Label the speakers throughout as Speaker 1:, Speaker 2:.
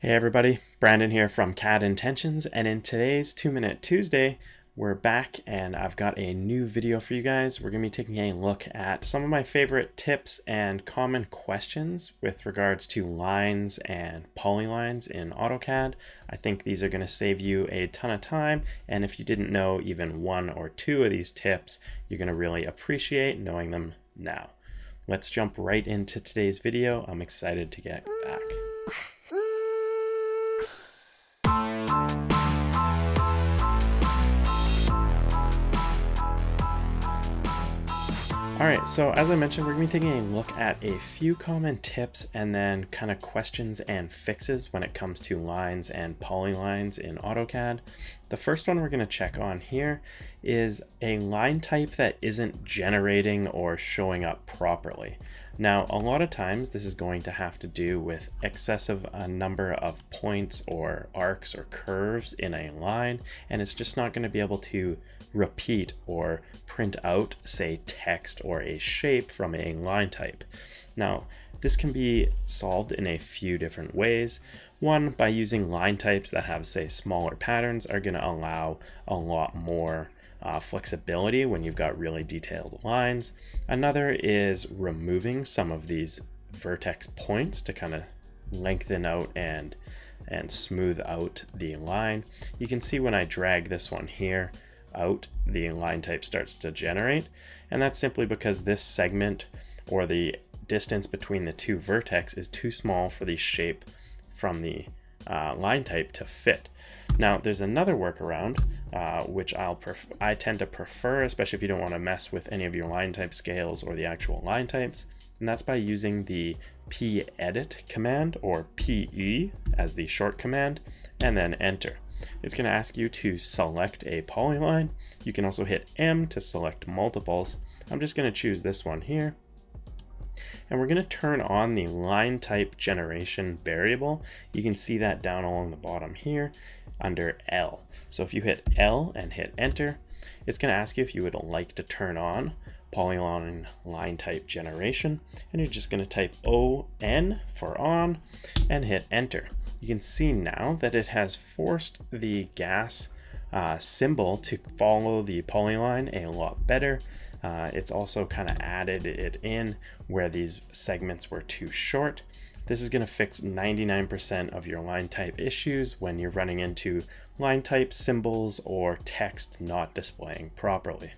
Speaker 1: Hey everybody, Brandon here from CAD Intentions, and in today's 2 Minute Tuesday, we're back and I've got a new video for you guys. We're going to be taking a look at some of my favorite tips and common questions with regards to lines and polylines in AutoCAD. I think these are going to save you a ton of time, and if you didn't know even one or two of these tips, you're going to really appreciate knowing them now. Let's jump right into today's video. I'm excited to get back. Alright, so as I mentioned, we're going to be taking a look at a few common tips and then kind of questions and fixes when it comes to lines and polylines in AutoCAD. The first one we're going to check on here is a line type that isn't generating or showing up properly. Now, a lot of times this is going to have to do with excessive uh, number of points or arcs or curves in a line, and it's just not going to be able to repeat or print out, say, text or a shape from a line type. Now, this can be solved in a few different ways. One, by using line types that have, say, smaller patterns are going to allow a lot more uh, flexibility when you've got really detailed lines. Another is removing some of these vertex points to kind of lengthen out and and smooth out the line. You can see when I drag this one here, out, the line type starts to generate. And that's simply because this segment or the distance between the two vertex is too small for the shape from the uh, line type to fit. Now, there's another workaround, uh, which I'll I tend to prefer, especially if you don't want to mess with any of your line type scales or the actual line types, and that's by using the pedit command, or pe as the short command, and then enter. It's going to ask you to select a polyline. You can also hit M to select multiples. I'm just going to choose this one here. And we're going to turn on the line type generation variable. You can see that down along the bottom here under L. So if you hit L and hit enter, it's going to ask you if you would like to turn on polyline line type generation. And you're just going to type ON for on and hit enter you can see now that it has forced the gas uh, symbol to follow the polyline a lot better. Uh, it's also kind of added it in where these segments were too short. This is going to fix 99% of your line type issues when you're running into line type symbols or text not displaying properly.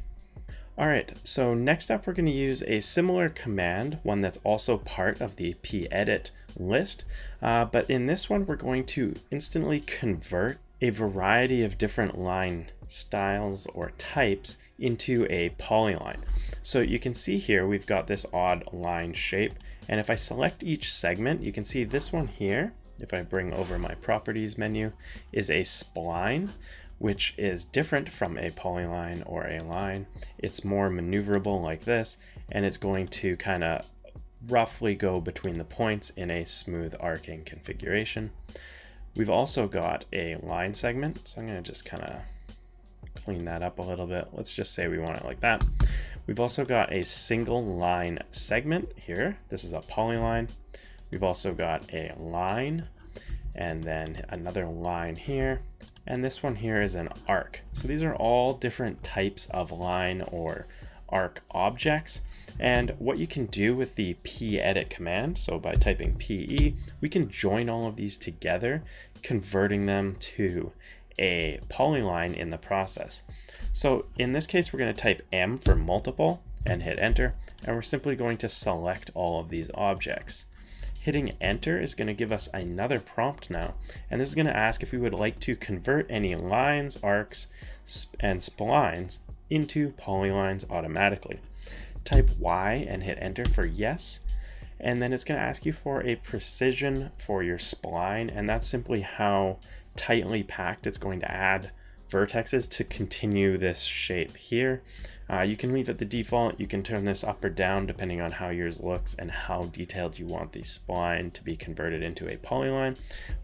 Speaker 1: All right, so next up we're going to use a similar command, one that's also part of the pedit list, uh, but in this one we're going to instantly convert a variety of different line styles or types into a polyline. So you can see here we've got this odd line shape, and if I select each segment, you can see this one here, if I bring over my properties menu, is a spline which is different from a polyline or a line. It's more maneuverable like this, and it's going to kind of roughly go between the points in a smooth arcing configuration. We've also got a line segment, so I'm going to just kind of clean that up a little bit. Let's just say we want it like that. We've also got a single line segment here. This is a polyline. We've also got a line and then another line here and this one here is an arc. So these are all different types of line or arc objects. And what you can do with the pedit command, so by typing pe, we can join all of these together, converting them to a polyline in the process. So in this case, we're going to type M for multiple and hit enter, and we're simply going to select all of these objects. Hitting enter is going to give us another prompt now, and this is going to ask if we would like to convert any lines, arcs, and splines into polylines automatically. Type Y and hit enter for yes, and then it's going to ask you for a precision for your spline, and that's simply how tightly packed it's going to add vertexes to continue this shape here. Uh, you can leave it the default. You can turn this up or down depending on how yours looks and how detailed you want the spline to be converted into a polyline.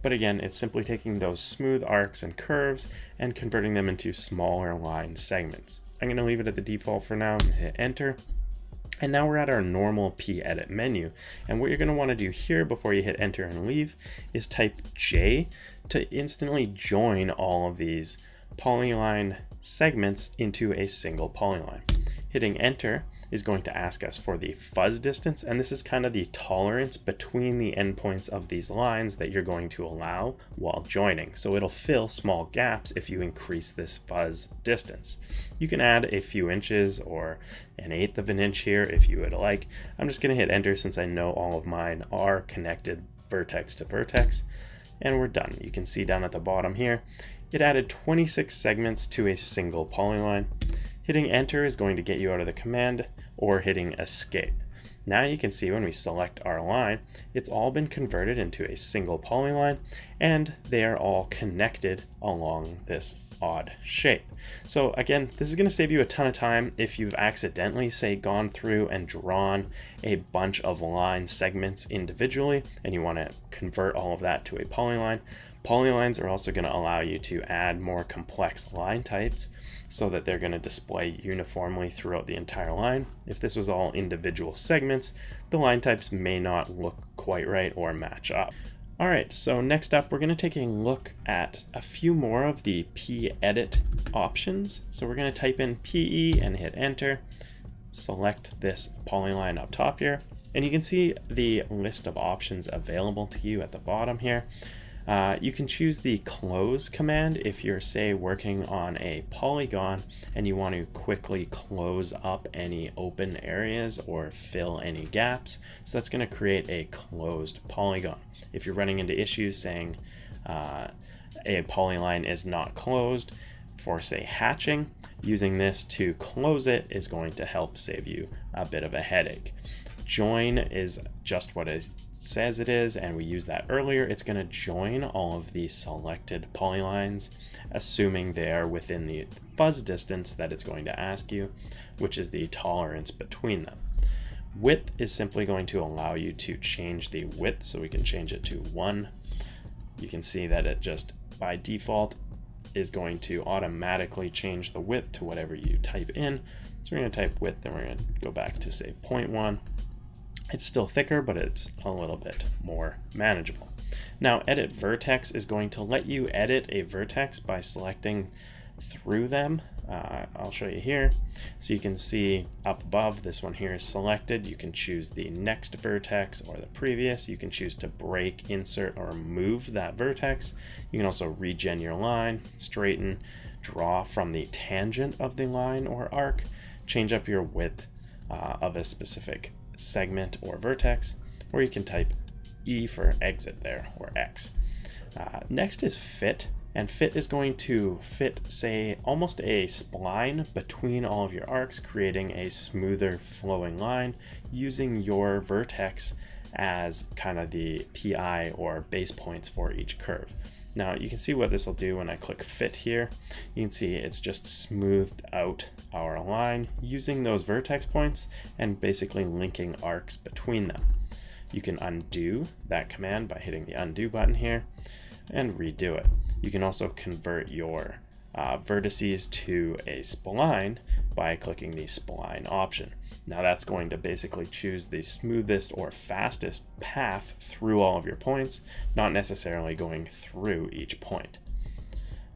Speaker 1: But again, it's simply taking those smooth arcs and curves and converting them into smaller line segments. I'm going to leave it at the default for now and hit enter. And now we're at our normal p-edit menu. And what you're gonna wanna do here before you hit enter and leave is type J to instantly join all of these polyline segments into a single polyline. Hitting enter is going to ask us for the fuzz distance, and this is kind of the tolerance between the endpoints of these lines that you're going to allow while joining. So it'll fill small gaps if you increase this fuzz distance. You can add a few inches or an eighth of an inch here if you would like. I'm just gonna hit enter since I know all of mine are connected vertex to vertex, and we're done. You can see down at the bottom here, it added 26 segments to a single polyline. Hitting enter is going to get you out of the command or hitting escape. Now you can see when we select our line, it's all been converted into a single polyline and they are all connected along this odd shape. So again, this is going to save you a ton of time if you've accidentally, say, gone through and drawn a bunch of line segments individually and you want to convert all of that to a polyline. Polylines are also going to allow you to add more complex line types so that they're going to display uniformly throughout the entire line. If this was all individual segments, the line types may not look quite right or match up. All right, so next up, we're gonna take a look at a few more of the p-edit options. So we're gonna type in PE and hit enter, select this polyline up top here, and you can see the list of options available to you at the bottom here. Uh, you can choose the close command if you're say working on a polygon and you want to quickly close up any open areas or fill any gaps. So that's going to create a closed polygon. If you're running into issues saying uh, a polyline is not closed for say hatching, using this to close it is going to help save you a bit of a headache. Join is just what it says it is, and we used that earlier, it's going to join all of the selected polylines, assuming they are within the fuzz distance that it's going to ask you, which is the tolerance between them. Width is simply going to allow you to change the width, so we can change it to 1. You can see that it just, by default, is going to automatically change the width to whatever you type in. So we're going to type width, and we're going to go back to, say, 0.1 it's still thicker, but it's a little bit more manageable. Now, edit vertex is going to let you edit a vertex by selecting through them. Uh, I'll show you here. So you can see up above, this one here is selected. You can choose the next vertex or the previous. You can choose to break, insert, or move that vertex. You can also regen your line, straighten, draw from the tangent of the line or arc, change up your width uh, of a specific segment or vertex, or you can type E for exit there, or X. Uh, next is fit, and fit is going to fit, say, almost a spline between all of your arcs, creating a smoother flowing line using your vertex as kind of the PI or base points for each curve. Now you can see what this will do when I click fit here. You can see it's just smoothed out our line using those vertex points and basically linking arcs between them. You can undo that command by hitting the undo button here and redo it. You can also convert your uh, vertices to a spline by clicking the spline option. Now that's going to basically choose the smoothest or fastest path through all of your points, not necessarily going through each point.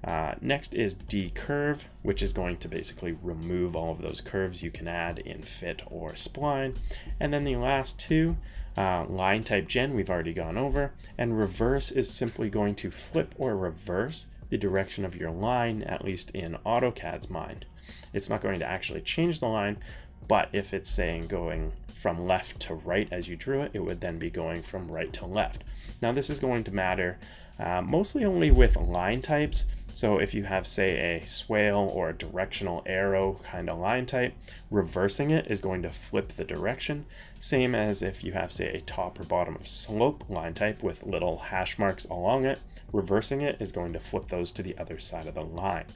Speaker 1: Uh, next is decurve, which is going to basically remove all of those curves you can add in fit or spline. And then the last two, uh, line type gen, we've already gone over, and reverse is simply going to flip or reverse the direction of your line, at least in AutoCAD's mind. It's not going to actually change the line, but if it's saying going from left to right as you drew it, it would then be going from right to left. Now this is going to matter uh, mostly only with line types. So if you have say a swale or a directional arrow kind of line type, reversing it is going to flip the direction. Same as if you have say a top or bottom of slope line type with little hash marks along it, reversing it is going to flip those to the other side of the line.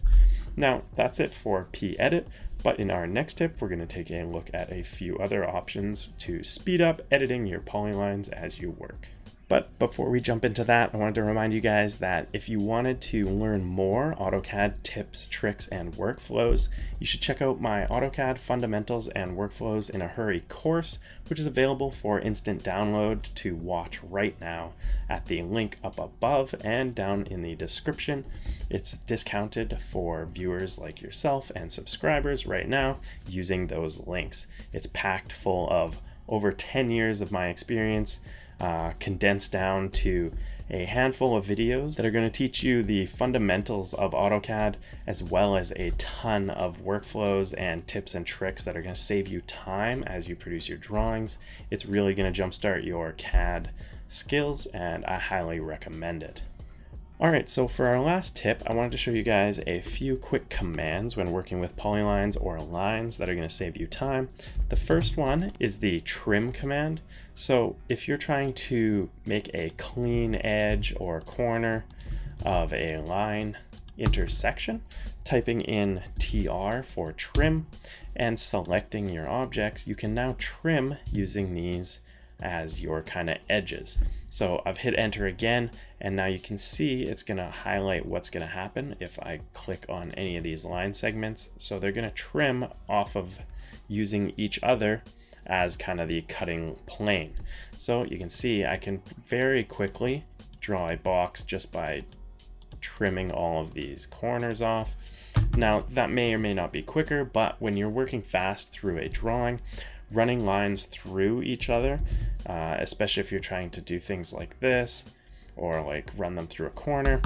Speaker 1: Now that's it for p-edit, but in our next tip, we're gonna take a look at a few other options to speed up editing your polylines as you work. But before we jump into that, I wanted to remind you guys that if you wanted to learn more AutoCAD tips, tricks, and workflows, you should check out my AutoCAD Fundamentals and Workflows in a Hurry course, which is available for instant download to watch right now at the link up above and down in the description. It's discounted for viewers like yourself and subscribers right now using those links. It's packed full of over 10 years of my experience uh, condensed down to a handful of videos that are going to teach you the fundamentals of AutoCAD as well as a ton of workflows and tips and tricks that are going to save you time as you produce your drawings. It's really going to jumpstart your CAD skills and I highly recommend it. Alright, so for our last tip, I wanted to show you guys a few quick commands when working with polylines or lines that are going to save you time. The first one is the trim command. So if you're trying to make a clean edge or corner of a line intersection, typing in TR for trim and selecting your objects, you can now trim using these as your kind of edges. So I've hit enter again, and now you can see it's gonna highlight what's gonna happen if I click on any of these line segments. So they're gonna trim off of using each other as kind of the cutting plane. So you can see I can very quickly draw a box just by trimming all of these corners off. Now that may or may not be quicker, but when you're working fast through a drawing, running lines through each other, uh, especially if you're trying to do things like this or like run them through a corner.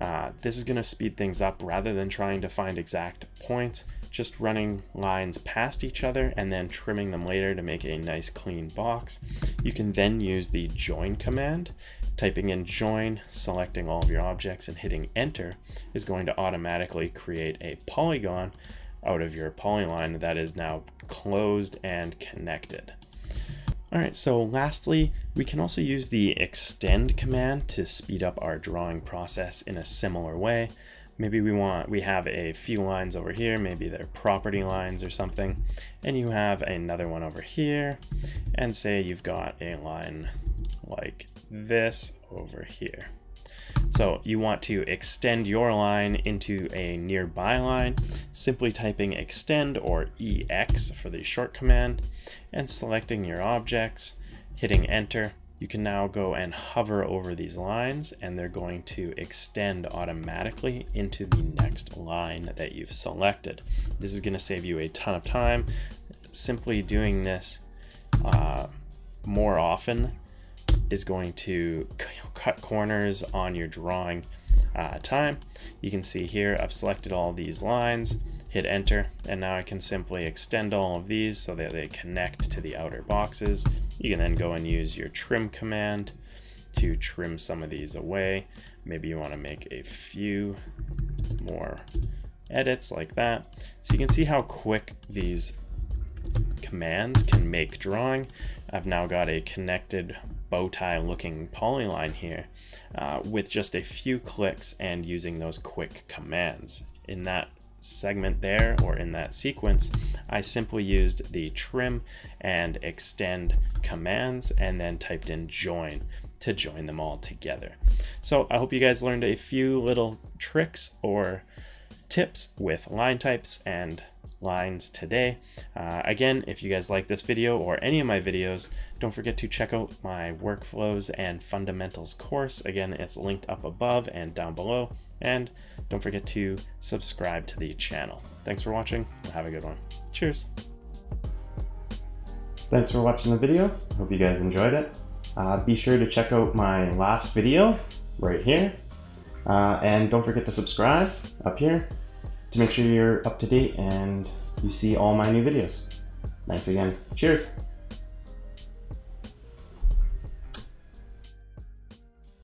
Speaker 1: Uh, this is going to speed things up rather than trying to find exact points, just running lines past each other and then trimming them later to make a nice clean box. You can then use the join command. Typing in join, selecting all of your objects and hitting enter is going to automatically create a polygon out of your polyline that is now closed and connected. All right, so lastly, we can also use the extend command to speed up our drawing process in a similar way. Maybe we want, we have a few lines over here, maybe they're property lines or something, and you have another one over here, and say you've got a line like this over here. So you want to extend your line into a nearby line, simply typing extend or EX for the short command and selecting your objects, hitting enter. You can now go and hover over these lines and they're going to extend automatically into the next line that you've selected. This is going to save you a ton of time. Simply doing this uh, more often is going to cut corners on your drawing uh, time. You can see here I've selected all these lines, hit enter, and now I can simply extend all of these so that they connect to the outer boxes. You can then go and use your trim command to trim some of these away. Maybe you want to make a few more edits like that. So you can see how quick these commands can make drawing. I've now got a connected bow tie looking polyline here uh, with just a few clicks and using those quick commands. In that segment there or in that sequence, I simply used the trim and extend commands and then typed in join to join them all together. So I hope you guys learned a few little tricks or tips with line types and lines today. Uh, again, if you guys like this video or any of my videos, don't forget to check out my workflows and fundamentals course. Again, it's linked up above and down below. And don't forget to subscribe to the channel. Thanks for watching. Have a good one. Cheers. Thanks for watching the video. Hope you guys enjoyed it. Uh, be sure to check out my last video right here. Uh, and don't forget to subscribe up here to make sure you're up to date and you see all my new videos. Thanks again. Cheers.